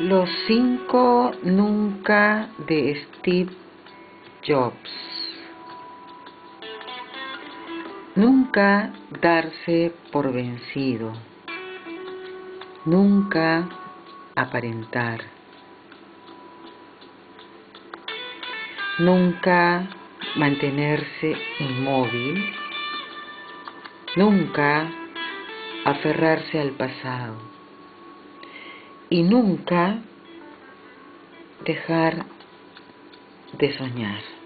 Los cinco nunca de Steve Jobs. Nunca darse por vencido. Nunca aparentar. Nunca mantenerse inmóvil. Nunca aferrarse al pasado. Y nunca dejar de soñar.